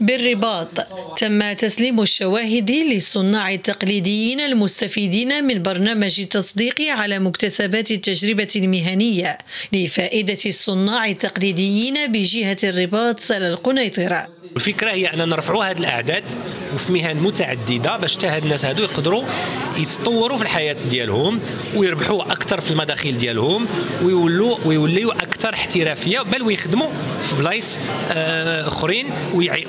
بالرباط تم تسليم الشواهد للصناع التقليديين المستفيدين من برنامج التصديق على مكتسبات التجربة المهنية لفائدة الصناع التقليديين بجهة الرباط سلا القنيطرة الفكرة هي اننا نرفعوا هذه الأعداد وفي مهن متعددة باش حتى هاد الناس هادو يقدروا يتطوروا في الحياة ديالهم ويربحوا أكثر في المداخيل ديالهم ويولوا ويوليوا أكثر احترافية بل ويخدموا في بلايص آه، أخرين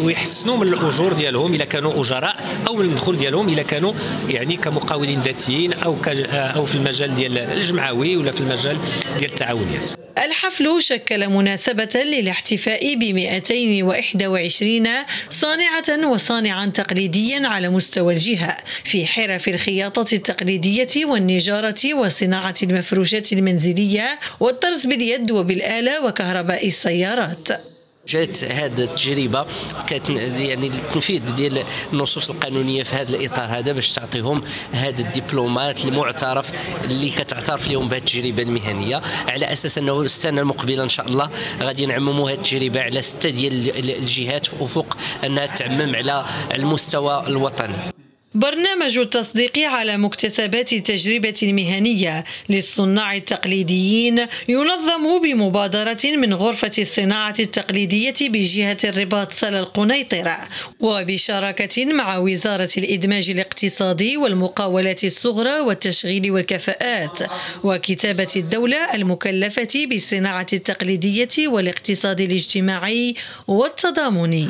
ويحسنوا من الأجور ديالهم اذا كانوا أجراء أو من الدخول ديالهم اذا كانوا يعني كمقاولين ذاتيين أو أو في المجال ديال الجمعوي ولا في المجال ديال التعاونيات. الحفل شكل مناسبة للاحتفاء ب 221 صانعة وصانعا تقليديا على مستوى الجهة. في حرف الخياطة التقليدية والنجارة وصناعة المفروشات المنزلية والطرز باليد وبالآلة وكهرباء السيارات. جات هذه التجربة يعني التنفيذ ديال النصوص القانونية في هذا الإطار هذا باش تعطيهم هذه الدبلومات المعترف اللي كتعترف لهم بهذه التجربة المهنية. على أساس أنه السنة المقبلة إن شاء الله غادي نعمموا هذه التجربة على ستة ديال الجهات افق أنها تعمم على المستوى الوطني. برنامج التصديق على مكتسبات التجربة المهنية للصناع التقليديين ينظم بمبادرة من غرفة الصناعة التقليدية بجهة الرباط سلا القنيطرة وبشراكة مع وزارة الإدماج الاقتصادي والمقاولات الصغرى والتشغيل والكفاءات وكتابة الدولة المكلفة بالصناعة التقليدية والاقتصاد الاجتماعي والتضامني.